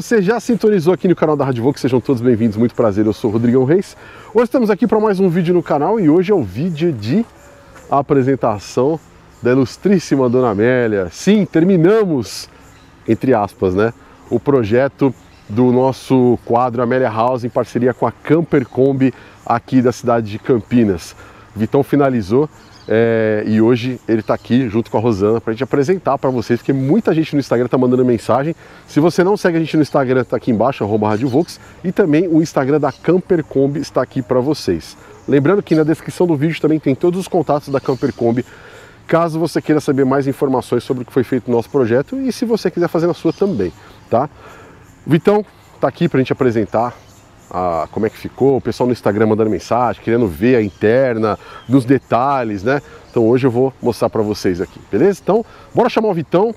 Você já sintonizou aqui no canal da Rádio Vox, sejam todos bem-vindos, muito prazer, eu sou o Rodrigão Reis. Hoje estamos aqui para mais um vídeo no canal e hoje é o vídeo de apresentação da ilustríssima Dona Amélia. Sim, terminamos, entre aspas, né, o projeto do nosso quadro Amélia House em parceria com a Camper Kombi aqui da cidade de Campinas. O Vitão finalizou é, e hoje ele está aqui junto com a Rosana para a gente apresentar para vocês, porque muita gente no Instagram está mandando mensagem. Se você não segue a gente no Instagram, está aqui embaixo, arroba Rádio Vox, e também o Instagram da Camper Kombi está aqui para vocês. Lembrando que na descrição do vídeo também tem todos os contatos da Camper Kombi, caso você queira saber mais informações sobre o que foi feito no nosso projeto e se você quiser fazer na sua também, tá? Vitão está aqui para a gente apresentar a, como é que ficou, o pessoal no Instagram mandando mensagem, querendo ver a interna, nos detalhes, né? Então hoje eu vou mostrar para vocês aqui, beleza? Então, bora chamar o Vitão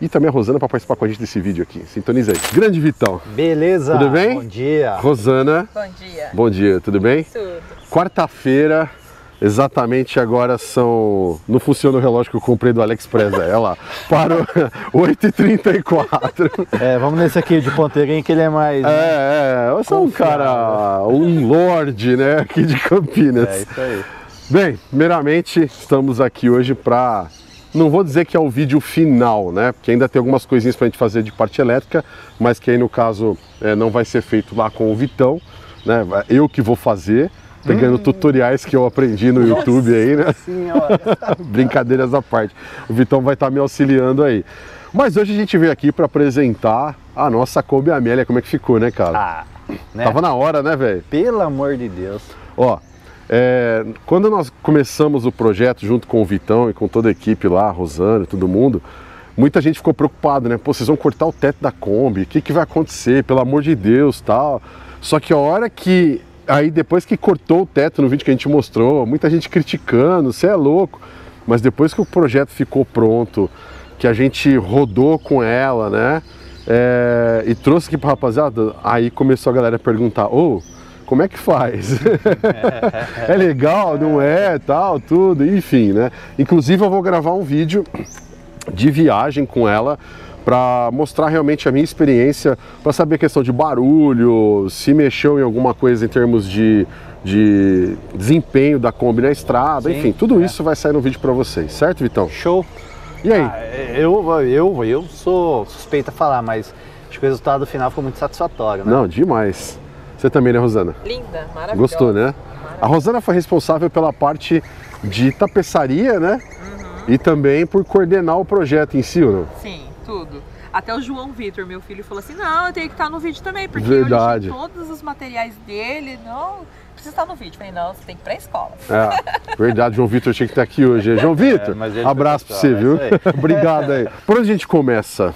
e também a Rosana para participar com a gente desse vídeo aqui. Sintoniza aí. Grande Vitão. Beleza. Tudo bem? Bom dia. Rosana. Bom dia. Bom dia, tudo bem? Tudo. Quarta-feira, Exatamente agora são. Não funciona o relógio que eu comprei do AliExpress, é lá. Parou 8h34. É, vamos nesse aqui de ponteirinho que ele é mais. É, é, eu sou um cara, um lorde, né, aqui de Campinas. É, isso aí. Bem, primeiramente estamos aqui hoje para. Não vou dizer que é o vídeo final, né? Porque ainda tem algumas coisinhas para a gente fazer de parte elétrica, mas que aí no caso é, não vai ser feito lá com o Vitão, né? Eu que vou fazer pegando hum. tutoriais que eu aprendi no Nossa YouTube aí, né? Brincadeiras à parte. O Vitão vai estar tá me auxiliando aí. Mas hoje a gente veio aqui para apresentar a nossa Kombi Amélia, como é que ficou, né, cara? Ah, né? Tava na hora, né, velho? Pelo amor de Deus. Ó, é, quando nós começamos o projeto junto com o Vitão e com toda a equipe lá, a Rosana e todo mundo, muita gente ficou preocupada, né? Pô, vocês vão cortar o teto da Kombi, o que, que vai acontecer? Pelo amor de Deus, tal. Só que a hora que aí depois que cortou o teto no vídeo que a gente mostrou, muita gente criticando, você é louco. Mas depois que o projeto ficou pronto, que a gente rodou com ela, né? É, e trouxe aqui para rapaziada, aí começou a galera a perguntar, ô, oh, como é que faz? é legal, não é, tal, tudo, enfim, né? Inclusive eu vou gravar um vídeo de viagem com ela para mostrar realmente a minha experiência, para saber a questão de barulho, se mexeu em alguma coisa em termos de, de desempenho da Kombi na estrada, Sim, enfim, tudo é. isso vai sair no vídeo para vocês, certo, Vitão? Show! E aí? Ah, eu, eu, eu sou suspeita a falar, mas acho que o resultado final ficou muito satisfatório, né? Não, demais. Você também, né, Rosana? Linda, maravilhosa. Gostou, né? A Rosana foi responsável pela parte de tapeçaria, né? Uhum. E também por coordenar o projeto em si, não? Sim tudo. Até o João Vitor, meu filho, falou assim: não, eu tenho que estar no vídeo também, porque Verdade. eu todos os materiais dele, não. Precisa estar no vídeo. falei, não, você tem que ir pra escola. É, verdade, João Vitor tinha que estar aqui hoje. João Vitor, é, abraço pra você, viu? É Obrigado aí. Por onde a gente começa?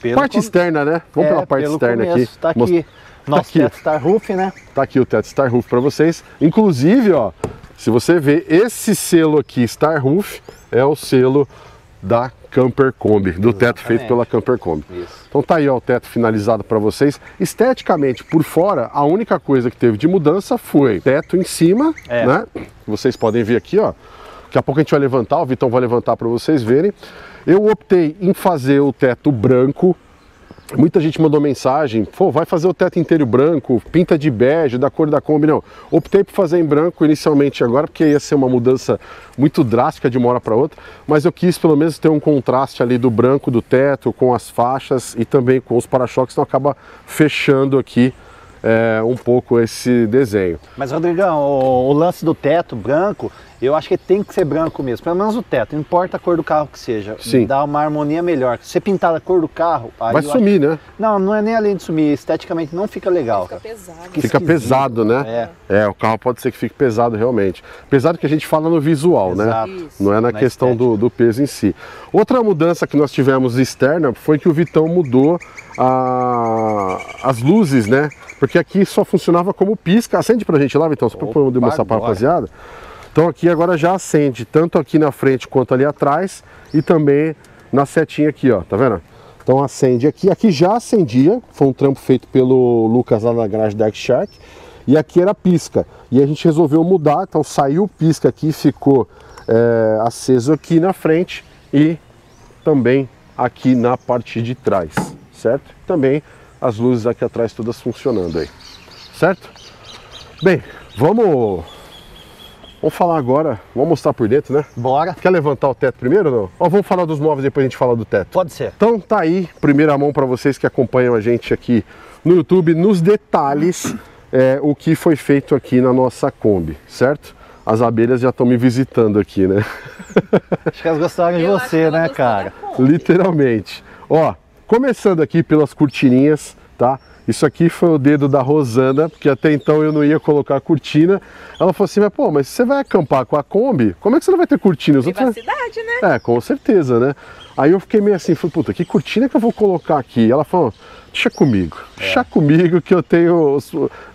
Pelo parte com... externa, né? Vamos é, pela parte externa começo. aqui. Tá aqui. Nosso tá aqui. teto Star Roof, né? Tá aqui o teto Star Roof para vocês. Inclusive, ó, se você ver esse selo aqui, Star Roof, é o selo da Camper Kombi, do teto feito pela Camper Kombi. Isso. Então tá aí ó, o teto finalizado para vocês. Esteticamente, por fora, a única coisa que teve de mudança foi teto em cima, é. né? Vocês podem ver aqui, ó. Daqui a pouco a gente vai levantar, o Vitão vai levantar para vocês verem. Eu optei em fazer o teto branco, Muita gente mandou mensagem, pô, vai fazer o teto inteiro branco, pinta de bege, da cor da Kombi. Não, optei por fazer em branco inicialmente agora, porque ia ser uma mudança muito drástica de uma hora para outra, mas eu quis pelo menos ter um contraste ali do branco do teto com as faixas e também com os para-choques, então acaba fechando aqui é, um pouco esse desenho. Mas Rodrigão, o, o lance do teto branco, eu acho que tem que ser branco mesmo, pelo menos o teto, não importa a cor do carro que seja, Sim. dá uma harmonia melhor. Se você pintar a cor do carro... Vai sumir, acho... né? Não, não é nem além de sumir, esteticamente não fica legal. Fica pesado. Fica, fica pesado, né? É. é. o carro pode ser que fique pesado realmente. Pesado que a gente fala no visual, né? Exato. né? Não é na, na questão do, do, peso em si. Outra mudança que nós tivemos externa foi que o Vitão mudou a, as luzes, né? Porque aqui só funcionava como pisca. Acende pra gente lá, Vitão, só pra poder mostrar pra rapaziada. Então aqui agora já acende, tanto aqui na frente quanto ali atrás e também na setinha aqui, ó, tá vendo? Então acende aqui, aqui já acendia, foi um trampo feito pelo Lucas lá na garagem Dark Shark, e aqui era pisca. E a gente resolveu mudar, então saiu pisca aqui, ficou é, aceso aqui na frente e também aqui na parte de trás, certo? Também as luzes aqui atrás todas funcionando aí, certo? Bem, vamos, vamos falar agora, vamos mostrar por dentro, né? Bora. Quer levantar o teto primeiro ou não? Ou vamos falar dos móveis depois a gente fala do teto? Pode ser. Então tá aí, primeira mão para vocês que acompanham a gente aqui no YouTube, nos detalhes, é, o que foi feito aqui na nossa Kombi, certo? As abelhas já estão me visitando aqui, né? Acho que elas gostaram de Eu você, né, cara? Literalmente. Ó, começando aqui pelas cortininhas, tá? Isso aqui foi o dedo da Rosana, porque até então eu não ia colocar cortina. Ela falou assim, mas pô, mas você vai acampar com a Kombi? Como é que você não vai ter cortina? Os outros- Privacidade, né? É, com certeza, né? Aí eu fiquei meio assim, falei, puta, que cortina que eu vou colocar aqui? Ela falou, deixa comigo, deixa comigo que eu tenho,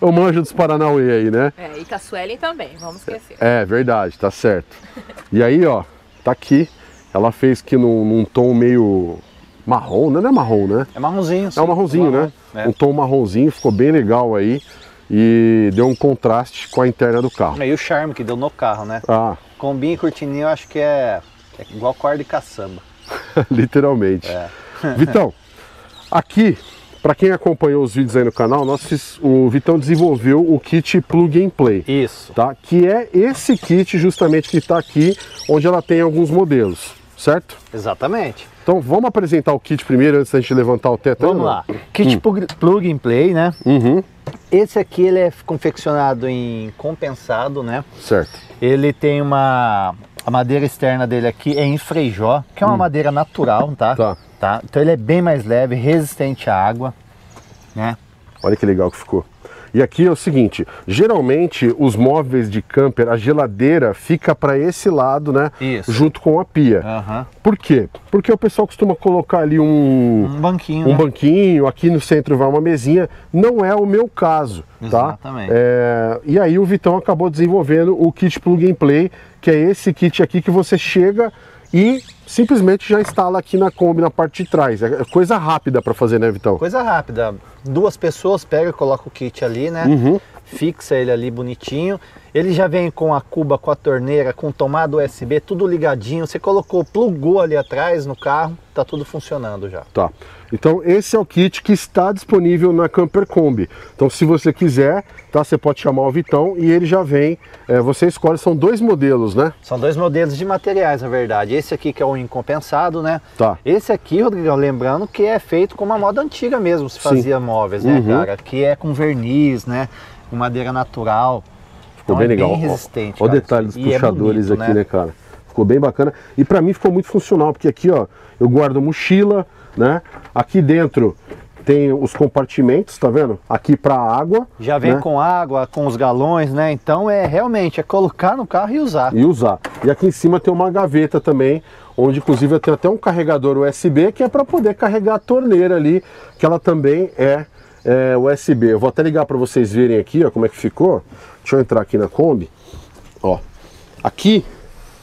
eu manjo dos Paranauê aí, né? É, e com a Suelen também, vamos esquecer. É, verdade, tá certo. E aí, ó, tá aqui, ela fez que num, num tom meio marrom, né? Não é marrom, né? É marronzinho. É um marronzinho, né? É. Um tom marronzinho, ficou bem legal aí e deu um contraste com a interna do carro. E o charme que deu no carro, né? Ah, Combinha e cortininha eu acho que é, é igual corda e caçamba. literalmente. É. Vitão, aqui, para quem acompanhou os vídeos aí no canal, nós o Vitão desenvolveu o kit Plug and Play, Isso. tá? Que é esse kit justamente que está aqui, onde ela tem alguns modelos, certo? Exatamente. Então vamos apresentar o kit primeiro antes da gente levantar o teto. Vamos não? lá. Kit plug- plug and play, né? Uhum, Esse aqui ele é confeccionado em compensado, né? certo. Ele tem uma a madeira externa dele aqui é em freijó, que é uma madeira natural, tá? Tá. Tá. Então ele é bem mais leve, resistente à água, né? Olha que legal que ficou. E aqui é o seguinte, geralmente os móveis de camper, a geladeira fica para esse lado, né? Isso. Junto com a pia. Aham. Por quê? Porque o pessoal costuma colocar ali um, Um banquinho, um né? banquinho, aqui no centro vai uma mesinha. Não é o meu caso, tá? Exatamente. É, e aí o Vitão acabou desenvolvendo o kit Plug and Play, que é esse kit aqui que você chega e simplesmente já instala aqui na Kombi, na parte de trás. É coisa rápida para fazer, né, Vitão? Coisa rápida. Duas pessoas pega, coloca o kit ali, né? Uhum. Fixa ele ali bonitinho. Ele já vem com a cuba, com a torneira, com tomada USB, tudo ligadinho. Você colocou, plugou ali atrás no carro, tá tudo funcionando já. Tá. Então esse é o kit que está disponível na Camper Kombi. Então se você quiser, tá, você pode chamar o Vitão e ele já vem. é, você escolhe, são dois modelos, né? São dois modelos de materiais, na verdade. Esse aqui que é o incompensado, né? Tá. Esse aqui, Rodrigão, lembrando que é feito com uma moda antiga mesmo, se Sim. fazia móveis, né, Uhum. cara? Que é com verniz, né? Com madeira natural. Ficou Então bem é legal. bem resistente, Ó, o detalhe dos E é puxadores bonito, aqui, né? cara? Ficou bem bacana. E pra mim ficou muito funcional, porque aqui, ó, eu guardo mochila, né? Aqui dentro tem os compartimentos, tá vendo? Aqui pra água. Já vem né? com água, com os galões, né? Então é realmente é colocar no carro e usar. e usar. E aqui em cima tem uma gaveta também, onde inclusive eu tenho até um carregador USB que é para poder carregar a torneira ali, que ela também é, é, USB. Eu vou até ligar para vocês verem aqui, ó, como é que ficou. Deixa eu entrar aqui na Kombi. Ó, aqui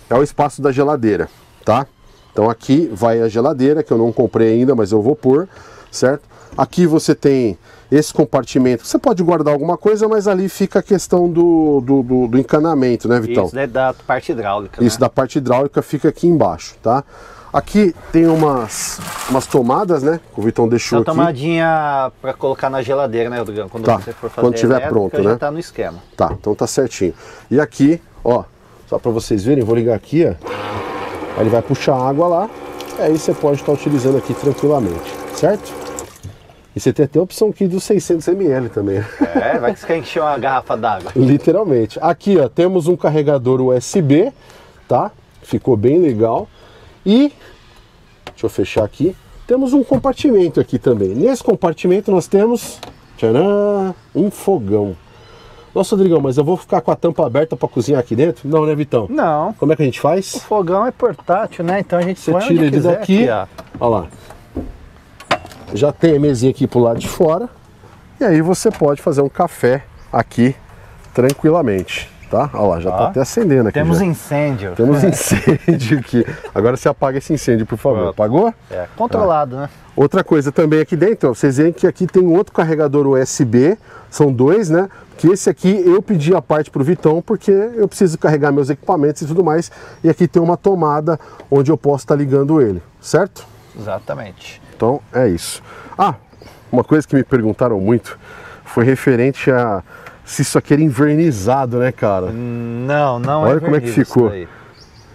é o espaço da geladeira, tá? Então aqui vai a geladeira que eu não comprei ainda, mas eu vou pôr, certo? Aqui você tem esse compartimento. Você pode guardar alguma coisa, mas ali fica a questão do, do, do- do encanamento, né, Vitão? Isso, né? Da parte hidráulica. Isso né? da parte hidráulica fica aqui embaixo, tá? Aqui tem umas, umas tomadas, né? O Vitão deixou aqui. tomadinha para colocar na geladeira, né, Rodrigão? Quando Tá, você for fazer quando tiver elétrica, pronto, já né? tá no esquema. Tá, então tá certinho. E aqui, ó, só para vocês verem, vou ligar aqui, ó. Aí ele vai puxar água lá. E aí você pode estar utilizando aqui tranquilamente, certo? E você tem até a opção aqui dos 600 ml também. É, vai que você quer encher uma garrafa d'água. Literalmente. Aqui, ó, temos um carregador USB, tá? Ficou bem legal. E deixa eu fechar aqui. Temos um compartimento aqui também. Nesse compartimento nós temos tcharam, um fogão. Nossa, Rodrigão, mas eu vou ficar com a tampa aberta para cozinhar aqui dentro? Não, né, Vitão? Não, Como é que a gente o faz? fogão é portátil, né? Então a gente Você tira ele quiser daqui. aqui. Olha lá. Já tem a mesinha aqui pro lado de fora. E aí você pode fazer um café aqui tranquilamente, tá? Olha lá, já tá Ó. até acendendo aqui. Temos já. incêndio. Temos incêndio aqui. Agora você apaga esse incêndio, por favor. Pronto. Apagou? É, controlado, né? Outra coisa também aqui dentro, ó, vocês veem que aqui tem um outro carregador USB, são dois, né? Que esse aqui eu pedi a parte pro Vitão porque eu preciso carregar meus equipamentos e tudo mais. E aqui tem uma tomada onde eu posso estar ligando ele, certo? Exatamente. Então é isso. Ah, uma coisa que me perguntaram muito foi referente a se isso aqui era invernizado, né, cara? Não, não Olha é como é que isso ficou. daí.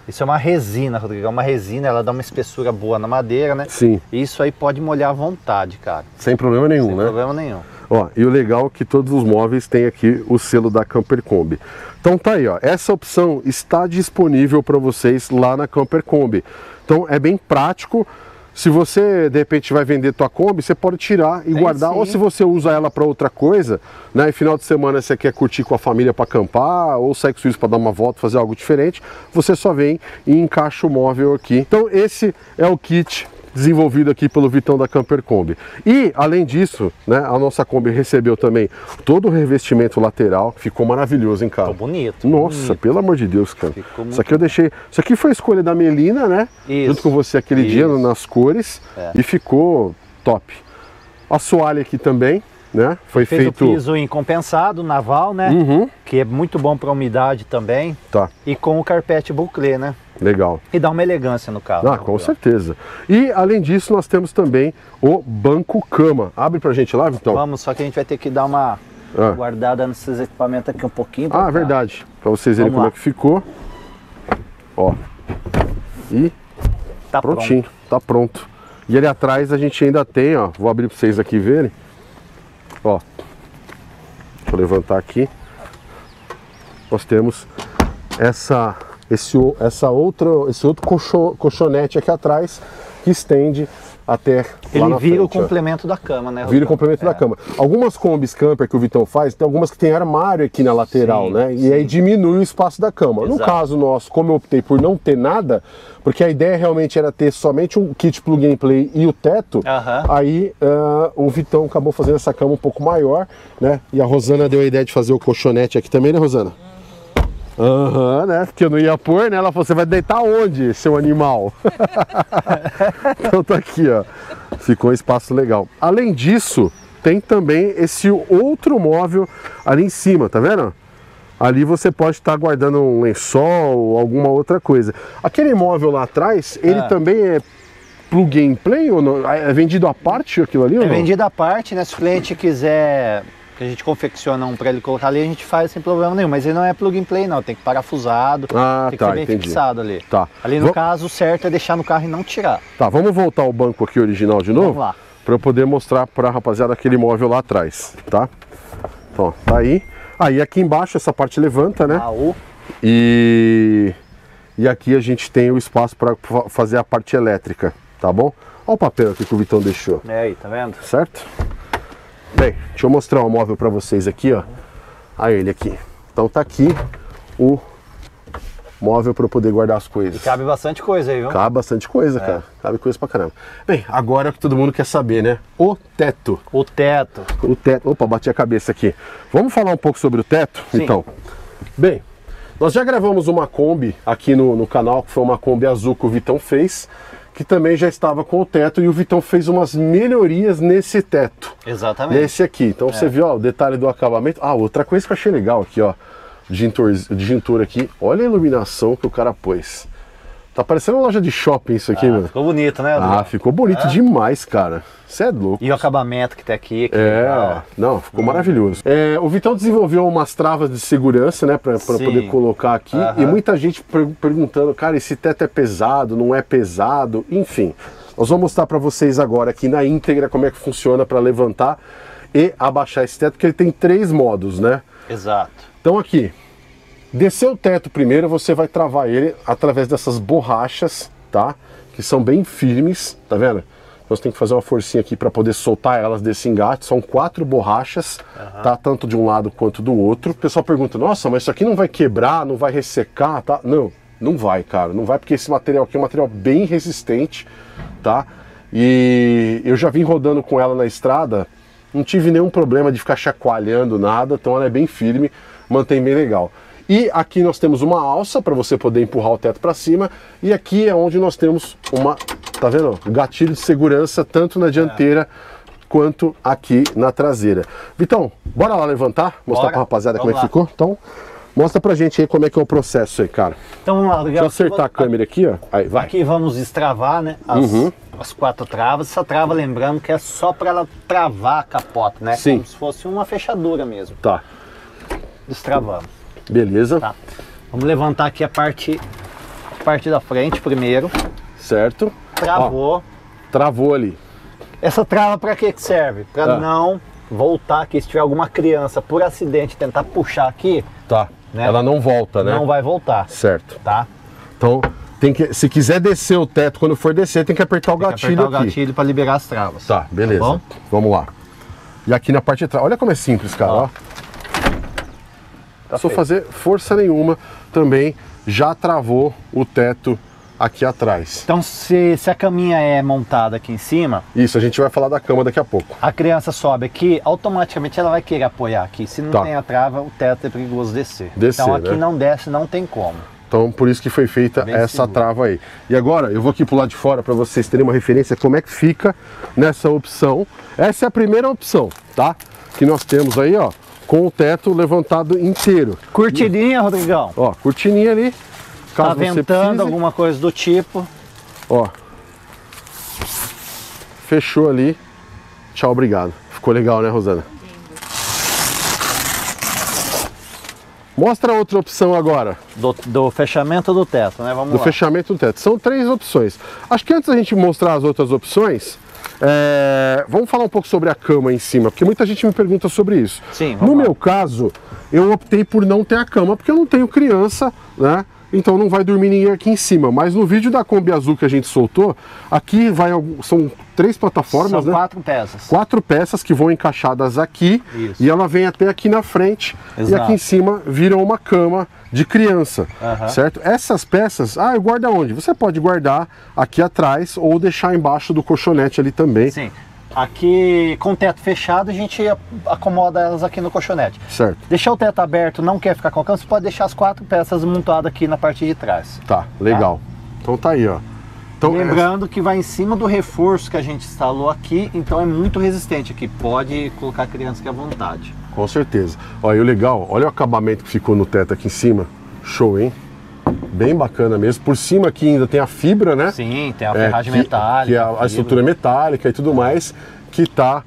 Isso é uma resina, Rodrigo. É uma resina, ela dá uma espessura boa na madeira, né? Sim, Isso aí pode molhar à vontade, cara. sem problema nenhum, Sem né? problema nenhum. Ó, e o legal é que todos os móveis têm aqui o selo da Camper Kombi. Então tá aí, ó. Essa opção está disponível para vocês lá na Camper Kombi. Então é bem prático. Se você de repente vai vender tua Kombi, você pode tirar e guardar. sim. Ou se você usa ela para outra coisa, né? E final de semana você quer curtir com a família para acampar, ou sair com os filhos para dar uma volta, fazer algo diferente, você só vem e encaixa o móvel aqui. Então esse é o kit desenvolvido aqui pelo Vitão da Camper Kombi. E, além disso, né, a nossa Kombi recebeu também todo o revestimento lateral, ficou maravilhoso, hein, cara? Ficou bonito. Nossa, bonito. pelo amor de Deus, cara. Ficou Isso aqui eu deixei. Isso aqui foi a escolha da Melina, né? Isso. Junto com você aquele dia Isso. nas cores. É. E ficou top. A soalha aqui também, né? Foi Fez feito. o piso em compensado, naval, né? Uhum. Que é muito bom para umidade também. Tá, E com o carpete bouclé, né? Legal. E dá uma elegância no carro. Ah, né, com certeza. E além disso, nós temos também o banco cama. Abre pra gente lá, Vitão. Vamos, só que a gente vai ter que dar uma Ah. guardada nesses equipamentos aqui um pouquinho. Ah, verdade. Pra vocês verem Vamos como lá. é que ficou. Ó. E Tá prontinho, tá pronto. E ali atrás a gente ainda tem, ó. Vou abrir pra vocês aqui verem. Ó. Deixa eu levantar aqui. Nós temos essa, esse, o- essa outra, esse outro colcho- colchonete aqui atrás que estende até Ele vira o frente, ó. complemento da cama, né? Vira o complemento da É. cama. Algumas combis camper que o Vitão faz, tem algumas que tem armário aqui na lateral, Sim, né? E aí diminui o espaço da cama. No Exato. caso nosso, como eu optei por não ter nada, porque a ideia realmente era ter somente um kit plug and play e o teto, Aham. aí ah, o Vitão acabou fazendo essa cama um pouco maior, né? E a Rosana deu a ideia de fazer o colchonete aqui também, né, Rosana? Aham, né? Porque eu não ia pôr, né? Ela falou: você vai deitar onde, seu animal? então tá aqui, ó. Ficou um espaço legal. Além disso, tem também esse outro móvel ali em cima, tá vendo? Ali você pode estar guardando um lençol ou alguma outra coisa. Aquele móvel lá atrás, ele Ah. também é plug and play ou não? É vendido à parte aquilo ali É vendido à parte, né? Se o cliente quiser que a gente confecciona um para ele colocar ali, a gente faz sem problema nenhum. Mas ele não é plug and play, não. Tem que parafusado, Ah, tem que tá, ser bem entendi. fixado ali. Tá. Ali no caso, o certo é deixar no carro e não tirar. Tá, vamos voltar ao banco aqui original de novo? Vamos lá. Para eu poder mostrar para a rapaziada aquele móvel lá atrás, tá? Então, tá aí. Aí aqui embaixo essa parte levanta, né? Baú. E, e aqui a gente tem o espaço para fazer a parte elétrica, tá bom? Olha o papel aqui que o Vitão deixou, É aí, tá vendo? certo? Bem, deixa eu mostrar o móvel para vocês aqui, ó. Aí ele aqui. Então tá aqui o móvel para eu poder guardar as coisas. Cabe bastante coisa aí, viu? Cabe bastante coisa, cara. Cabe coisa pra caramba. Bem, agora é o que todo mundo quer saber, né? O teto. O teto. O teto. Opa, bati a cabeça aqui. Vamos falar um pouco sobre o teto? Sim. Então. Bem, nós já gravamos uma Kombi aqui no, no canal, que foi uma Kombi azul que o Vitão fez, que também já estava com o teto, e o Vitão fez umas melhorias nesse teto. Exatamente. Nesse aqui. Então É. você viu ó, o detalhe do acabamento. Ah, outra coisa que eu achei legal aqui, ó. Disjuntor, disjuntor aqui. Olha a iluminação que o cara pôs. Tá parecendo uma loja de shopping isso aqui, Ah, mano. ficou bonito, né? Ah, ficou bonito demais, cara. Você é louco. E o acabamento que tem aqui. que É, legal. não, ficou maravilhoso. É, o Vitão desenvolveu umas travas de segurança, né, Sim. poder colocar aqui. Aham. E muita gente per- perguntando, cara, esse teto é pesado, não é pesado, enfim. Nós vamos mostrar pra vocês agora aqui na íntegra como é que funciona pra levantar e abaixar esse teto, porque ele tem três modos, né? Exato. Então aqui, descer o teto primeiro, você vai travar ele através dessas borrachas, tá? Que são bem firmes, tá vendo? Nós tem que fazer uma forcinha aqui para poder soltar elas desse engate. São quatro borrachas, tá? Tanto de um lado quanto do outro. O pessoal pergunta: "Nossa, mas isso aqui não vai quebrar, não vai ressecar, tá?" Não, não vai, cara. Não vai porque esse material aqui é um material bem resistente, tá? E eu já vim rodando com ela na estrada, não tive nenhum problema de ficar chacoalhando nada, então ela é bem firme, mantém bem legal. E aqui nós temos uma alça para você poder empurrar o teto para cima, e aqui é onde nós temos uma, tá vendo? Um gatilho de segurança tanto na dianteira quanto aqui na traseira. Vitão, bora lá levantar, mostrar Bora. pra rapaziada como é Vamos que ficou? Então, mostra pra gente aí como é que é o processo aí, cara. Então vamos lá, Deixa eu acertar a câmera aqui, ó. Aí, vai. Aqui vamos destravar, né? As, Uhum. as quatro travas. Essa trava, lembrando que é só para ela travar a capota, né? Sim. Como se fosse uma fechadura mesmo. Tá. Destravamos. Beleza. Tá. Vamos levantar aqui a parte, a parte da frente primeiro. Certo. Travou. Ó, travou ali. Essa trava para que que serve? Para Ah. não voltar aqui. Se tiver alguma criança por acidente tentar puxar aqui, Tá. Né? Ela não volta, né? não vai voltar, Certo. tá? Então, tem que, se quiser descer o teto, quando for descer, tem que apertar o Tem gatilho apertar o aqui. gatilho para liberar as travas. Tá, beleza. bom? Vamos lá. E aqui na parte de trás, olha como é simples, cara. Ó. Ó. Tá Só feito. fazer força nenhuma também já travou o teto aqui atrás. Então, se, se a caminha é montada aqui em cima, Isso, a gente vai falar da cama daqui a pouco. a criança sobe aqui, automaticamente ela vai querer apoiar aqui. Se não Tá. tem a trava, o teto é perigoso descer. Descer, então aqui né? não desce, não tem como. Então, por isso que foi feita Bem essa seguro. trava aí. E agora, eu vou aqui pro lado de fora para vocês terem uma referência como é que fica nessa opção. Essa é a primeira opção, tá? Que nós temos aí, ó, com o teto levantado inteiro. Curtidinha, Rodrigão. Ó, cortininha ali. Caso Tá ventando, alguma coisa do tipo. Ó. Fechou ali. Tchau, obrigado. Ficou legal, né, Rosana? Mostra outra opção agora, Do, do fechamento do teto, né? Vamos do lá. fechamento do teto. São três opções. Acho que antes da gente mostrar as outras opções, é, vamos falar um pouco sobre a cama em cima, porque muita gente me pergunta sobre isso. Sim, No lá. meu caso, eu optei por não ter a cama, porque eu não tenho criança, né? Então não vai dormir ninguém aqui em cima. Mas no vídeo da Kombi Azul que a gente soltou, aqui vai são três plataformas, São né? quatro peças. Quatro peças que vão encaixadas aqui Isso. e ela vem até aqui na frente e Exato. aqui em cima vira uma cama de criança, certo? Essas peças, ah, eu guardo aonde? Você pode guardar aqui atrás ou deixar embaixo do colchonete ali também, Sim. Aqui com o teto fechado, a gente acomoda elas aqui no colchonete. certo? Deixar o teto aberto, não quer ficar colocando, você pode deixar as quatro peças montadas aqui na parte de trás. Tá, legal. Então tá aí, ó. Então, Lembrando que vai em cima do reforço que a gente instalou aqui, então é muito resistente aqui. Pode colocar a criança aqui à vontade. Com certeza. Olha, e o legal, olha o acabamento que ficou no teto aqui em cima. Show, hein? Bem bacana mesmo. Por cima aqui ainda tem a fibra, né? Sim, tem a É, ferragem que- metálica. Que é a, a estrutura metálica e tudo mais, que está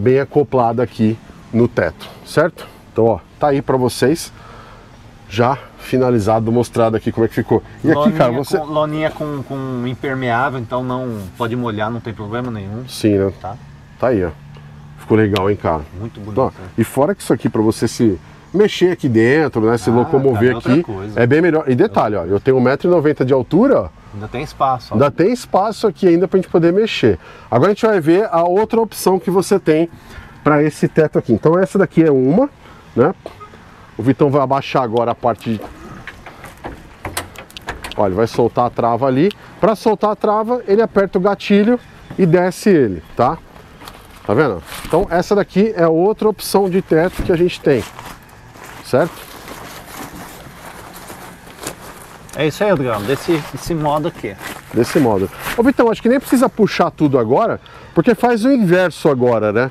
bem acoplada aqui no teto, certo? Então, ó, tá aí para vocês, já finalizado, mostrado aqui como é que ficou. E aqui, cara, Loninha você... com, loninha com, com impermeável, então não pode molhar, não tem problema nenhum. Sim, né? Tá? Tá aí, ó. Ficou legal, hein, cara? Muito bonito. Ó, né? e fora que isso aqui, para você se mexer aqui dentro, né? Se Ah, locomover cara, é aqui, é bem melhor. E detalhe, ó, eu tenho 1,90m de altura. Ainda tem espaço. ó. Ainda tem espaço aqui ainda para a gente poder mexer. Agora a gente vai ver a outra opção que você tem para esse teto aqui. Então essa daqui é uma, né? O Vitão vai abaixar agora a parte de... Olha, vai soltar a trava ali. Para soltar a trava, ele aperta o gatilho e desce ele, tá? Tá vendo? Então essa daqui é outra opção de teto que a gente tem, certo? É isso aí, Adriano, desse, desse modo aqui. Desse modo. Ô Vitão, acho que nem precisa puxar tudo agora, porque faz o inverso agora, né?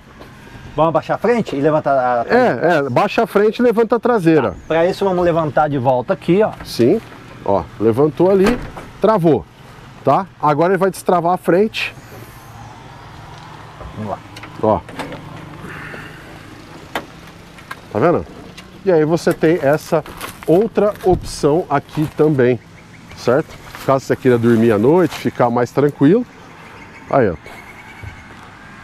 Vamos abaixar a frente e levantar a. É, é, baixa a frente e levanta a traseira. Para isso, vamos levantar de volta aqui, ó. Sim, ó, levantou ali, travou, tá? Agora ele vai destravar a frente, Vamos lá. Ó. Tá vendo? E aí você tem essa outra opção aqui também, certo? Caso você queira dormir à noite, ficar mais tranquilo. Aí, ó.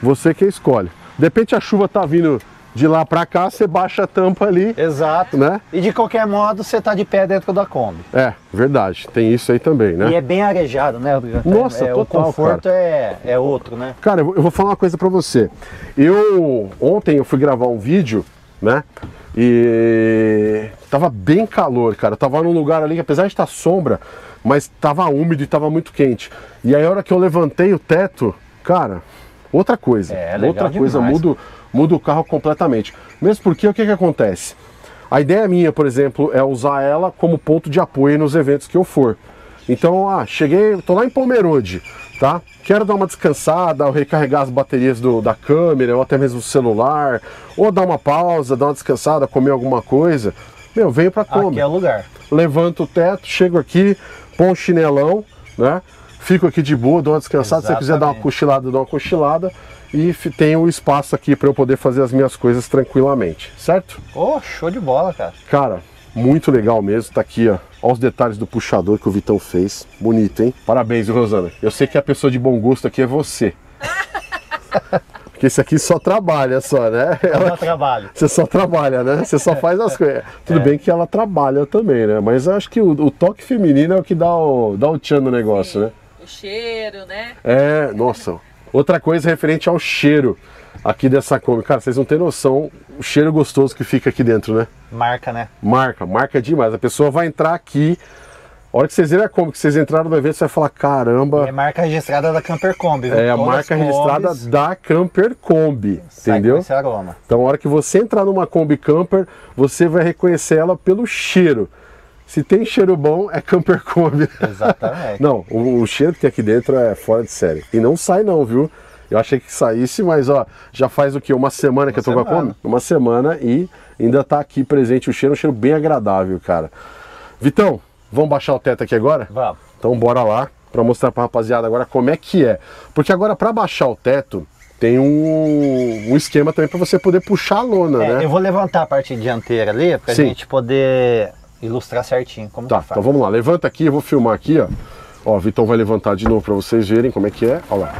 Você que escolhe. De repente a chuva tá vindo de lá pra cá, você baixa a tampa ali, Exato. né? E de qualquer modo, você tá de pé dentro da Kombi. É, verdade. Tem isso aí também, né? E é bem arejado, né, Adriano? Nossa, é, O total, conforto é, é outro, né? Cara, eu vou- falar uma coisa pra você. Eu ontem eu fui gravar um vídeo, né? E tava bem calor, cara. Eu tava num lugar ali que apesar de estar sombra, mas tava úmido e tava muito quente. E aí a hora que eu levantei o teto, cara, outra coisa. É, legal outra coisa, demais. muda, muda o carro completamente. Mesmo porque o que que acontece? A ideia minha, por exemplo, é usar ela como ponto de apoio nos eventos que eu for. Então, ah, cheguei, tô lá em Pomerode, tá? Quero dar uma descansada, recarregar as baterias do- da câmera, ou até mesmo do celular, ou dar uma pausa, dar uma descansada, comer alguma coisa. Meu, venho pra Kombi Aqui é o lugar. levanto o teto, chego aqui, põe um chinelão, né? Fico aqui de boa, dou uma descansada. Se você quiser dar uma Exatamente. cochilada, dou uma cochilada. E tem o espaço aqui para eu poder fazer as minhas coisas tranquilamente, certo? Ô, show de bola, cara. Cara, muito legal mesmo. Tá aqui, ó. Olha os detalhes do puxador que o Vitão fez. Bonito, hein? Parabéns, Rosana. Eu sei que a pessoa de bom gosto aqui é você. Porque esse aqui só trabalha, só, né? Ela- Dá trabalho. Você só trabalha, né? Você só faz as coisas. Tudo bem que ela trabalha também, né? Mas eu acho que o, o toque feminino é o que dá o, dá o tchan no negócio, né? O cheiro, né? É, nossa. Outra coisa referente ao cheiro aqui dessa Kombi. Cara, vocês não têm noção o cheiro gostoso que fica aqui dentro, né? Marca, né? Marca, marca demais. A pessoa vai entrar aqui. A hora que vocês verem a Kombi, que vocês entraram no evento, você vai falar: caramba, É marca registrada da Camper Combi. viu? é a Todas marca registrada Kombis da Camper Kombi. sai com Entendeu? Esse aroma. Então, a hora que você entrar numa Kombi Camper, você vai reconhecer ela pelo cheiro. Se tem cheiro bom, é Camper Kombi. Exatamente. Não, o, o cheiro que tem aqui dentro é fora de série. E não sai não, viu? Eu achei que saísse, mas ó, já faz o quê? Uma semana que eu tô com a semana. Kombi? Uma semana e ainda tá aqui presente o cheiro, um cheiro bem agradável, cara. Vitão, vamos baixar o teto aqui agora? Vamos. Então bora lá para mostrar pra rapaziada agora como é que é. Porque agora para baixar o teto tem um, um esquema também para você poder puxar a lona, É, né? eu vou levantar a parte dianteira ali pra Sim. gente poder ilustrar certinho como Tá, então vamos lá. Levanta aqui, eu vou filmar aqui, ó. Ó, o Vitão vai levantar de novo para vocês verem como é que é. Ó lá.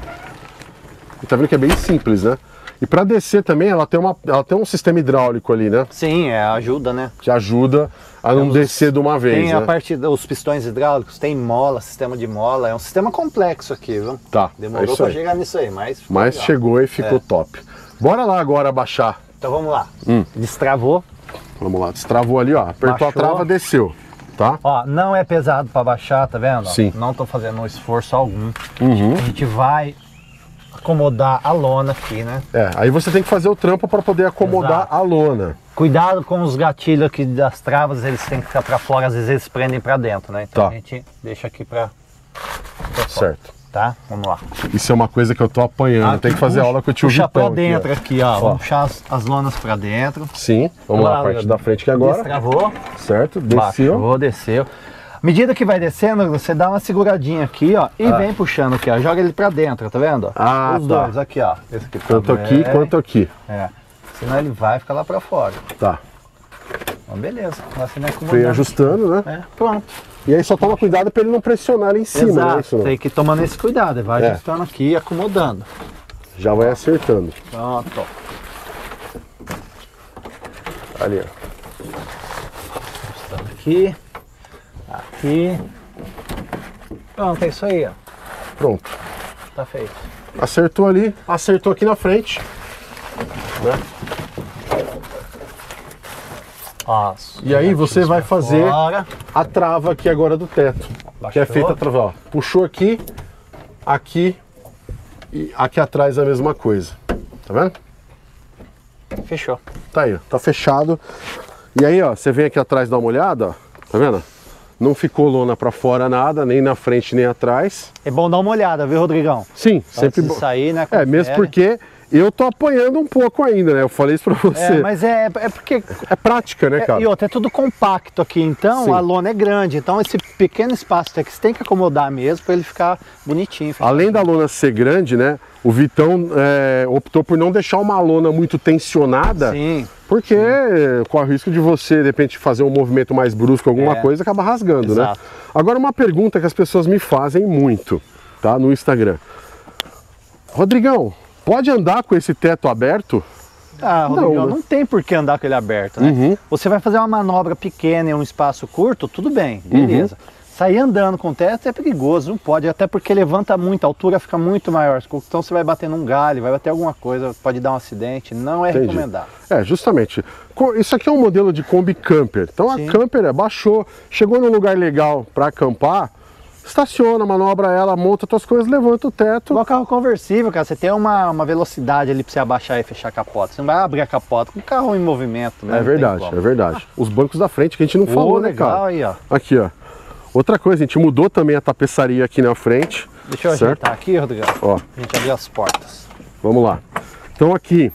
E tá vendo que é bem simples, né? E para descer também, ela tem, uma, ela tem um sistema hidráulico ali, né? Sim, é, ajuda, né? Que ajuda a não Temos- descer de uma vez, Tem né? a parte dos pistões hidráulicos, tem mola, sistema de mola, é um sistema complexo aqui, viu? Tá, é Demorou pra aí. chegar nisso aí, mas Mas legal. chegou e ficou É. top. Bora lá agora baixar. Então vamos lá. Hum. Destravou. Vamos lá, destravou ali, ó. Apertou a Baixou. trava, desceu. Tá? Ó, não é pesado pra baixar, tá vendo? Sim. Não tô fazendo um esforço algum. Uhum. A gente vai acomodar a lona aqui, né? É, aí você tem que fazer o trampo para poder acomodar Exato. a lona. Cuidado com os gatilhos aqui das travas, eles têm que ficar pra fora, às vezes eles prendem pra dentro, né? Então Tá. a gente deixa aqui fora, Certo. Tá? Vamos lá. Isso é uma coisa que eu tô apanhando. tem que fazer Puxa- aula com o tio Puxa Vitão pra dentro aqui, aqui, ó. Ó. Vamos puxar as, as lonas pra dentro. ó. Sim, vamos lá, a parte da frente aqui agora. Destravou. Certo, desceu. Baixou, desceu. À medida que vai descendo, você dá uma seguradinha aqui, ó, e vem puxando aqui, ó. Joga ele pra dentro, tá vendo? Ah, Os tá. dois, aqui, ó. Esse aqui Tanto também. aqui quanto aqui. É. Senão ele vai ficar lá pra fora. Tá. Então, beleza. Vai acomodando. ajustando, né? É, pronto. E aí só toma cuidado para ele não pressionar ali em cima, né? Exato. Isso não. Tem que tomando esse cuidado. Vai É. ajustando aqui e acomodando. Já vai acertando. Pronto. Ali, ó. Ajustando aqui. Aqui. Pronto, é isso aí, ó. Pronto. Tá feito. Acertou ali, acertou aqui na frente. Né? Ó, E aí você vai fazer Fora. a trava aqui agora do teto. Que é Baixou. feita a trava, ó. Puxou aqui, aqui e aqui atrás a mesma coisa. Tá vendo? Fechou. Tá aí, ó. Tá fechado. E aí, ó, você vem aqui atrás dar uma olhada, ó. Tá vendo? Não ficou lona pra fora nada, nem na frente nem atrás. É bom dar uma olhada, viu, Rodrigão? Sim, sempre bom. sair, né? É, mesmo porque eu tô apanhando um pouco ainda, né? Eu falei isso pra você. É, mas é, é porque. É prática, né, é- cara? e outra, é tudo compacto aqui, então Sim. a lona é grande. Então esse pequeno espaço aqui você tem que acomodar mesmo para ele ficar bonitinho. Além da lona ser grande, né? O Vitão é, optou por não deixar uma lona muito tensionada, Sim. porque corre o risco de você, de repente, fazer um movimento mais brusco, alguma É. coisa, e acaba rasgando, né? Exato. Agora, uma pergunta que as pessoas me fazem muito, tá? No Instagram. Rodrigão, pode andar com esse teto aberto? Ah, Rodrigão, Não, não, né? tem por que andar com ele aberto, né? Uhum. Você vai fazer uma manobra pequena em um espaço curto, tudo bem, Uhum. beleza. Sair andando com o teto é perigoso, não pode, até porque levanta muito, a altura fica muito maior. Então você vai bater num galho, vai bater alguma coisa, pode dar um acidente, não é Entendi. recomendável. É, justamente. Isso aqui é um modelo de Kombi Camper. Então Sim. a Camper é, baixou, chegou num lugar legal para acampar, estaciona, manobra ela, monta suas coisas, levanta o teto. Igual carro conversível, cara, você tem uma, uma velocidade ali pra você abaixar e fechar a capota. Você não vai abrir a capota com o carro em movimento, né? É verdade, é verdade. Os bancos da frente que a gente não Ô, falou, né, legal cara? aí, ó. Aqui, ó. Outra coisa, a gente mudou também a tapeçaria aqui na frente. Deixa eu certo? ajeitar aqui, Rodrigo. Ó, A gente abrir as portas. vamos lá. Então aqui,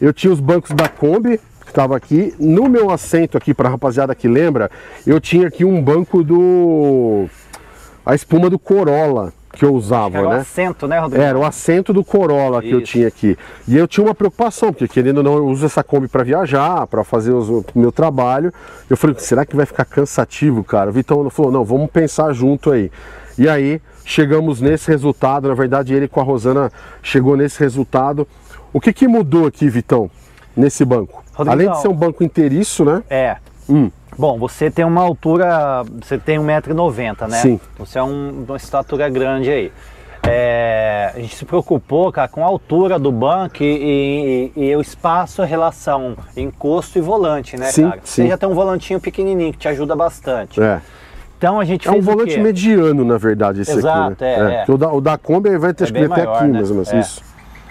eu tinha os bancos da Kombi, que estava aqui. No meu assento aqui, para rapaziada que lembra, eu tinha aqui um banco do... A espuma do Corolla. que eu usava, Era o né? assento, né, Rodrigo? Era o assento do Corolla que eu Isso. tinha aqui. E eu tinha uma preocupação, porque querendo ou não, eu uso essa Kombi para viajar, para fazer o meu trabalho. Eu falei, será que vai ficar cansativo, cara? O Vitão falou, não, vamos pensar junto aí. E aí, chegamos nesse resultado. Na verdade, ele com a Rosana chegou nesse resultado. O que, que mudou aqui, Vitão, nesse banco? Rodrigão. Além de ser um banco inteiriço, né? É. Hum. Bom, você tem uma altura, você tem 1,90m, né? Sim. Você é um- uma estatura grande aí. É, a gente se preocupou, cara, com a altura do banco e, e- e o espaço, a relação encosto e volante, né, Sim, cara? sim. Você já tem um volantinho pequenininho que te ajuda bastante. É. Então a gente É um fez o volante quê? mediano, na verdade, esse Exato, aqui. Né? é, é. Porque O, da, o da Kombi vai ter É até maior, aqui, né? ou menos. É. Isso.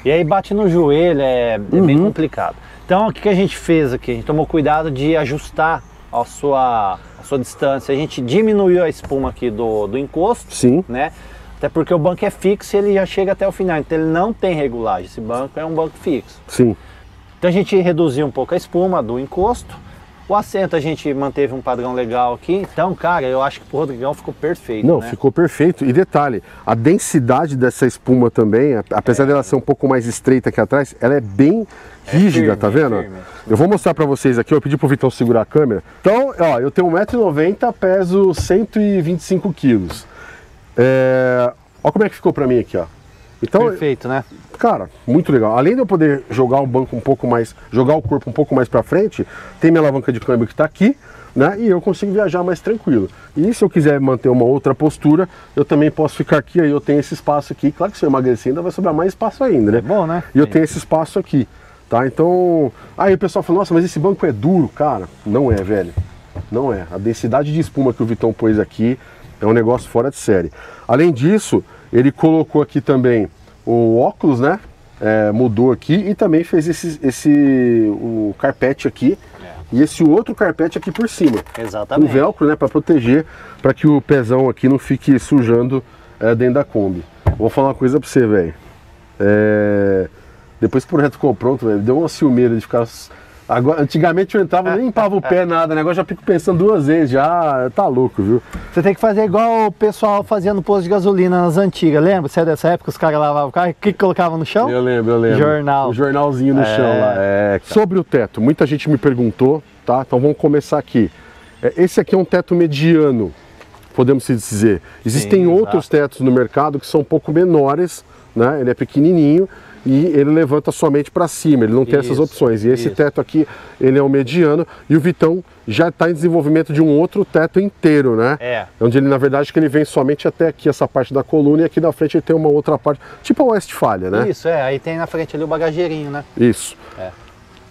E aí bate no joelho, é, é Uhum. bem complicado. Então o que, que a gente fez aqui? A gente tomou cuidado de ajustar a sua, a sua distância. A gente diminuiu a espuma aqui do, do encosto, Sim. né? Até porque o banco é fixo e ele já chega até o final. Então ele não tem regulagem. Esse banco é um banco fixo. Sim. Então a gente reduziu um pouco a espuma do encosto. O assento a gente manteve um padrão legal aqui. Então, cara, eu acho que pro Rodrigão ficou perfeito. Não, né? ficou perfeito. E detalhe, a densidade dessa espuma também, apesar dela ser um pouco mais estreita aqui atrás, ela é bem rígida, firme, tá vendo? é. Eu vou mostrar pra vocês aqui, eu pedi pro Vitão segurar a câmera. Então, ó, eu tenho 1,90m, peso 125 quilos. É... Ó como é que ficou pra mim aqui, ó. Então, Perfeito, né? Cara, muito legal. Além de eu poder jogar o banco um pouco mais, jogar o corpo um pouco mais para frente, tem minha alavanca de câmbio que está aqui, né? E eu consigo viajar mais tranquilo. E se eu quiser manter uma outra postura, eu também posso ficar aqui, aí eu tenho esse espaço aqui. Claro que se eu emagrecer ainda vai sobrar mais espaço ainda, né? É bom, né? E eu tenho esse espaço aqui, tá? Então, aí o pessoal fala, nossa, mas esse banco é duro, cara. Não é, velho. Não é. A densidade de espuma que o Vitão pôs aqui é um negócio fora de série. Além disso, ele colocou aqui também o óculos, né? É, mudou aqui e também fez esse, esse o carpete aqui e esse outro carpete aqui por cima. Exatamente. velcro, né? Para proteger, para que o pezão aqui não fique sujando é, dentro da Kombi. Vou falar uma coisa pra você, velho. É, Depois que o projeto ficou pronto, velho, deu uma ciumeira de ficar. Agora, antigamente eu entrava nem limpava o pé, nada, né? Agora já fico pensando duas vezes, já tá louco, viu? Você tem que fazer igual o pessoal fazia no posto de gasolina nas antigas, lembra? Você é dessa época, os caras lavavam o carro, o que que colocavam no chão? Eu lembro, eu lembro. Jornal. O jornalzinho no É, chão lá. É. Sobre o teto, muita gente me perguntou, tá? Então vamos começar aqui. É, Esse aqui é um teto mediano, podemos se dizer. Existem Sim, outros tetos no mercado que são um pouco menores, né? Ele é pequenininho e ele levanta somente para cima, ele não tem essas opções. E esse isso. teto aqui, ele é um mediano e o Vitão já está em desenvolvimento de um outro teto inteiro, né? É. Onde ele, na verdade, que ele vem somente até aqui, essa parte da coluna, e aqui na frente ele tem uma outra parte, tipo a Westfalia, né? Isso, é. Aí tem na frente ali o bagageirinho, né? Isso. É.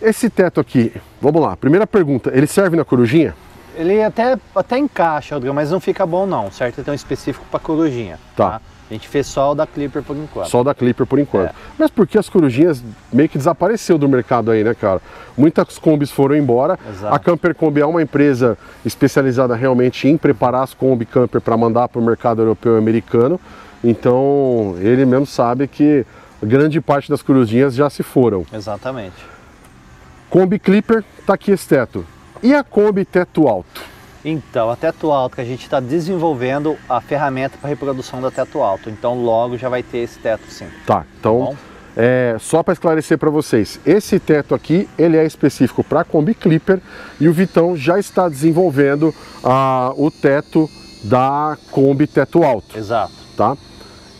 Esse teto aqui, vamos lá. Primeira pergunta, ele serve na corujinha? Ele até, até encaixa, Rodrigo, mas não fica bom não, certo? Ele tem um específico para corujinha. Tá. A gente fez só o da Clipper por enquanto. Só da Clipper por enquanto. É. Mas porque as corujinhas meio que desapareceu do mercado aí, né, cara? Muitas combis foram embora. Exato. A Camper Kombi é uma empresa especializada realmente em preparar as Kombi Camper para mandar para o mercado europeu e americano. Então, ele mesmo sabe que grande parte das corujinhas já se foram. Exatamente. Kombi Clipper, tá aqui esse teto. E a Kombi teto alto? Então, a teto alto, que a gente está desenvolvendo a ferramenta para reprodução da teto alto. Então, logo já vai ter esse teto sim. Tá, então bom? é, só para esclarecer para vocês, esse teto aqui ele é específico para Kombi Clipper e o Vitão já está desenvolvendo ah, o teto da Kombi Teto Alto, Exato. tá?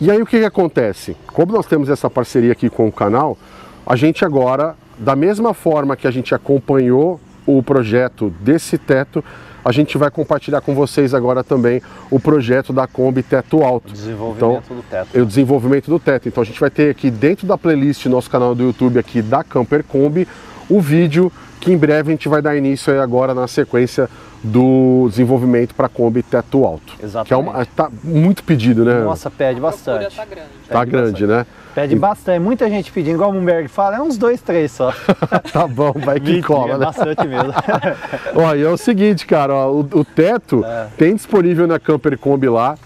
E aí o que, que acontece? Como nós temos essa parceria aqui com o canal, a gente agora, da mesma forma que a gente acompanhou o projeto desse teto, a gente vai compartilhar com vocês agora também o projeto da Kombi Teto Alto. O desenvolvimento do teto. O desenvolvimento do teto. Então a gente vai ter aqui dentro da playlist do nosso canal do YouTube aqui da Camper Kombi o vídeo que em breve a gente vai dar início aí agora na sequência do desenvolvimento para Kombi Teto Alto. Exatamente. Que é uma, tá muito pedido, né? Nossa, pede bastante. tá grande. tá grande, né? Pede bastante. Muita gente pedindo, igual o Mumberg fala, é uns dois, três só. Tá bom, vai que Mentira, cola, né? bastante mesmo. Ó, e é o seguinte, cara, ó, o, o teto É. tem disponível na Camper Kombi lá.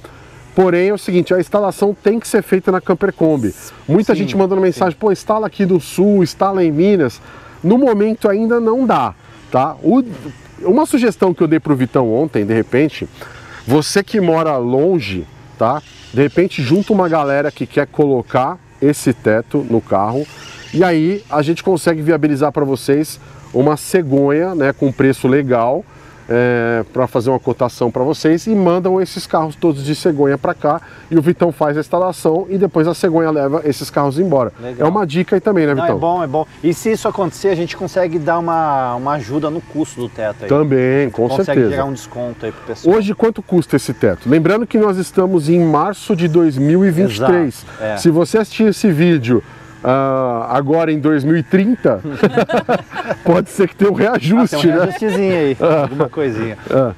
Porém, é o seguinte, a instalação tem que ser feita na Camper Kombi. Muita Sim, gente mandando mensagem, pô, instala aqui do Sul, instala em Minas. No momento ainda não dá, tá? O- uma sugestão que eu dei pro Vitão ontem, de repente, você que mora longe, tá? De repente junta uma galera que quer colocar esse teto no carro. E aí a gente consegue viabilizar para vocês uma cegonha, né, com preço legal é, para fazer uma cotação para vocês e mandam esses carros todos de cegonha para cá e o Vitão faz a instalação e depois a cegonha leva esses carros embora. Legal. É uma dica aí também, né, Não, Vitão? é bom, é bom. E se isso acontecer, a gente consegue dar uma, uma ajuda no custo do teto aí. Também, com consegue certeza. gerar um desconto aí pro pessoal. Hoje, quanto custa esse teto? Lembrando que nós estamos em março de 2023. Exato, é. Se você assistir esse vídeo ah, agora em 2030, pode ser que tenha um Ah, tem reajuste, um né? reajustezinho aí, alguma coisinha. Ah.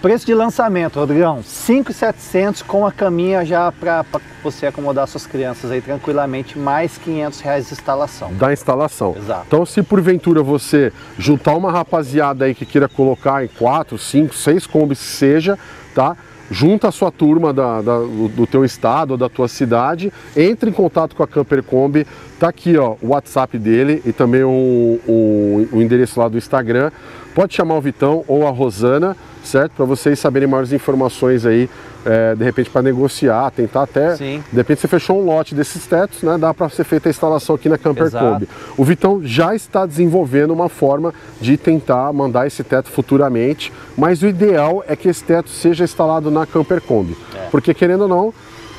Preço de lançamento, Rodrigão, 5,700 com a caminha já para você acomodar suas crianças aí tranquilamente, mais 500 reais de instalação. da instalação. Exato. Então, se porventura você juntar uma rapaziada aí que queira colocar em quatro, cinco, seis combis que seja, tá? Junta a sua turma da, da- do teu estado da tua cidade, entre em contato com a Camper Kombi, tá aqui ó, o WhatsApp dele e também o, o, o endereço lá do Instagram. Pode chamar o Vitão ou a Rosana, certo? Para vocês saberem maiores informações aí, é, de repente para negociar, tentar até. Sim. De repente você fechou um lote desses tetos, né? Dá para ser feita a instalação aqui na Camper Exato. Kombi. O Vitão já está desenvolvendo uma forma de tentar mandar esse teto futuramente, mas o ideal é que esse teto seja instalado na Camper Kombi. É. Porque querendo ou não,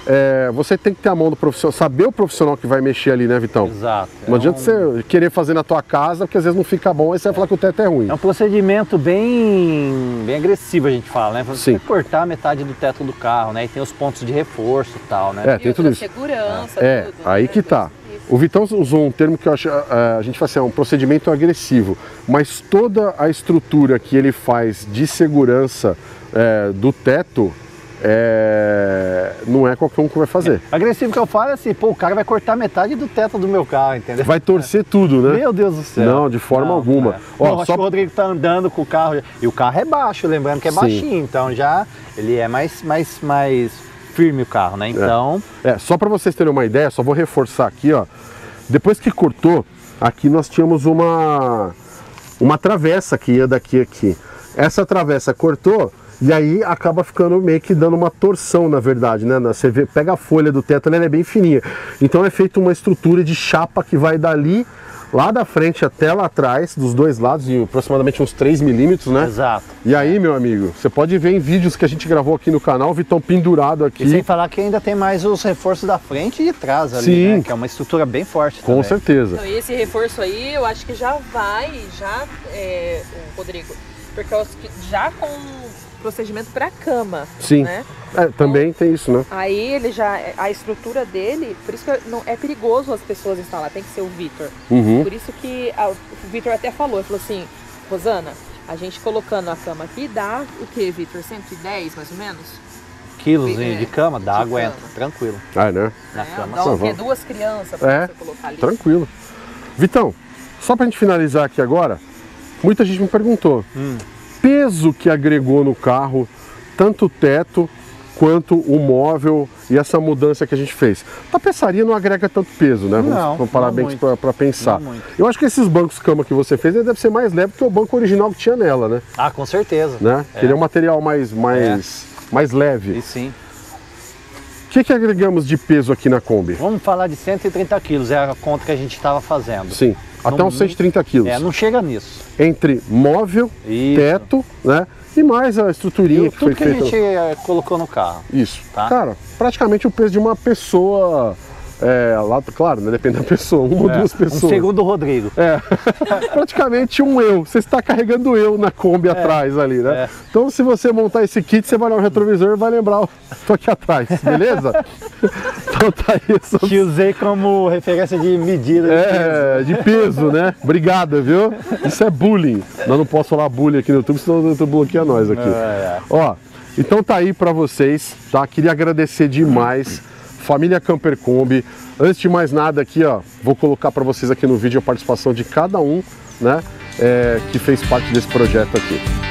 é, você tem que ter a mão do profissional, saber o profissional que vai mexer ali, né, Vitão? Exato. Não É adianta um- você querer fazer na tua casa, porque às vezes não fica bom, aí você vai falar que o teto é ruim. É um procedimento bem, bem agressivo, a gente fala, né? Você Sim. cortar metade do teto do carro, né? E tem os pontos de reforço e tal, né? É, E tem tudo isso. segurança, É, tudo, aí né? que tá. O Vitão usou um termo que eu acho, eh, a gente fala assim, é um procedimento agressivo, mas toda a estrutura que ele faz de segurança eh, do teto eh, não é qualquer um que vai fazer. Agressivo que eu falo é assim, pô, o cara vai cortar metade do teto do meu carro, entendeu? Vai torcer tudo, né? Meu Deus do céu. Não, de forma alguma. é. Ó, acho só- que o Rodrigo tá andando com o carro. E o carro é baixo, lembrando que é Sim. baixinho, então já ele é mais, mais, mais firme o carro, né? Então, É, só para vocês terem uma ideia, só vou reforçar aqui, ó. Depois que cortou, aqui nós tínhamos uma uma travessa que ia daqui a aqui. Essa travessa cortou e aí acaba ficando meio que dando uma torção, na verdade, né? Você vê, pega a folha do teto, ela é bem fininha. Então é feita uma estrutura de chapa que vai dali lá da frente até lá atrás, dos dois lados, de aproximadamente uns 3 milímetros, né? exato. E aí, meu amigo, você pode ver em vídeos que a gente gravou aqui no canal, o Vitão pendurado aqui. E sem falar que ainda tem mais os reforços da frente e de trás ali, Sim. né? Que é uma estrutura bem forte Com também. certeza. Então, e esse reforço aí, eu acho que já vai, já, é, o Rodrigo, porque eu acho que já com procedimento para cama, Sim. né? É, também tem isso, né? Aí ele já, a estrutura dele, por isso que não, é perigoso as pessoas instalar, tem que ser o Vitor. Uhum. Por isso que a- o Vitor até falou, ele falou assim, Rosana, a gente colocando a cama aqui dá o que, Vitor? 110 mais ou menos? Quilos É, de cama, dá, de aguenta, cama. tranquilo. Ah, né? Na É, cama. dá o quê? Vamos. Duas crianças pra É, você colocar ali. Tranquilo. Vitão, só pra gente finalizar aqui agora, muita gente me perguntou. Hum. Peso que agregou no carro, tanto o teto quanto o móvel e essa mudança que a gente fez. Tapeçaria não agrega tanto peso, né? Vamos, Não, vamos parar não bem pra pensar. Eu acho que esses bancos cama que você fez deve ser mais leve que o banco original que tinha nela, né? Ah, com certeza. né? Que ele é um material mais, mais, mais leve. E sim. O que, que agregamos de peso aqui na Kombi? Vamos falar de 130 quilos, é a conta que a gente estava fazendo. Sim, até uns 130 quilos. É, não chega nisso. Entre móvel, Isso. teto, né? E mais a estruturinha E que foi tudo que a gente eh, colocou no carro. Isso. Tá. Cara, praticamente o peso de uma pessoa. É, lá, claro, né? Depende da pessoa, uma ou É, duas pessoas. Um segundo Rodrigo. É, praticamente um eu. Você está carregando eu na Kombi atrás ali, né? é. Então, se você montar esse kit, você vai olhar o retrovisor e vai lembrar, tô aqui atrás, beleza? então tá essas Que usei como referência de medida. de peso. É, de peso, né? Obrigado, viu? Isso é bullying. Nós não posso falar bullying aqui no YouTube, senão o YouTube bloqueia nós aqui. É, é. Ó, então tá aí pra vocês, tá? Queria agradecer demais. Família Camper Kombi. Antes de mais nada aqui, ó, vou colocar pra vocês aqui no vídeo a participação de cada um, né? é, que fez parte desse projeto aqui.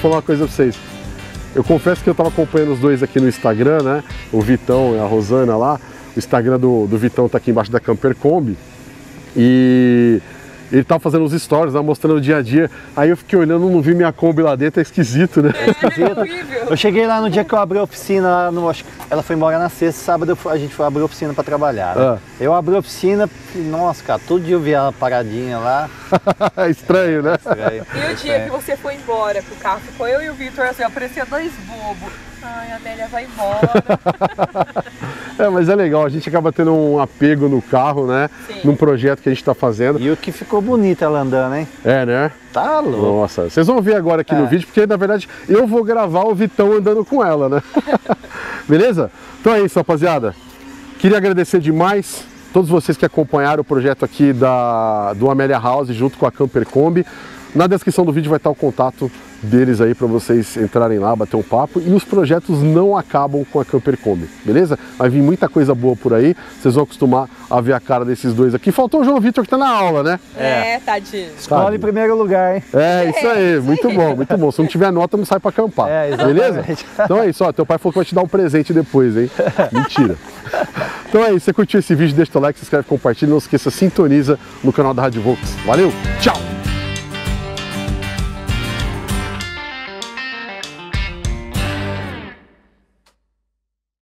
Falar uma coisa pra vocês. Eu confesso que eu tava acompanhando os dois aqui no Instagram, né? O Vitão e a Rosana lá. O Instagram do, do Vitão tá aqui embaixo da Camper Kombi. E ele tava fazendo uns stories lá, mostrando o dia a dia. Aí eu fiquei olhando, não vi minha Kombi lá dentro, é esquisito, né? É horrível. Eu cheguei lá no dia que eu abri a oficina, lá no, acho que ela foi embora na sexta, sábado a gente foi abrir a oficina pra trabalhar. né? Ah. Eu abri a oficina, e, nossa, cara, todo dia eu via ela paradinha lá. É estranho, né? estranho. E o dia que você foi embora pro carro, ficou eu e o Vitor assim, aparecia dois bobos. Ai, a Amélia vai embora. É, mas é legal, a gente acaba tendo um apego no carro, né? Sim. Num projeto que a gente tá fazendo. E o que ficou bonito ela andando, hein? É, né? Tá louco. Nossa, vocês vão ver agora aqui no É. vídeo, porque na verdade eu vou gravar o Vitão andando com ela, né? Beleza? Então é isso, rapaziada. Queria agradecer demais todos vocês que acompanharam o projeto aqui da, do Amélia House junto com a Camper Kombi. Na descrição do vídeo vai estar o contato deles aí para vocês entrarem lá, bater um papo. E os projetos não acabam com a Camper Kombi, beleza? Vai vir muita coisa boa por aí. Vocês vão acostumar a ver a cara desses dois aqui. Faltou o João Vitor que tá na aula, né? É, tadinho. Escolhe Sabe? em primeiro lugar, hein? É, isso aí, muito bom, muito bom. Se não tiver nota, não sai pra acampar. É, exatamente. beleza? Então é isso, ó. Teu pai falou que vai te dar um presente depois, hein? Mentira. Então é isso, se você curtiu esse vídeo, deixa o like, se inscreve, compartilha. Não esqueça, sintoniza no canal da Rádio Vox. Valeu, tchau!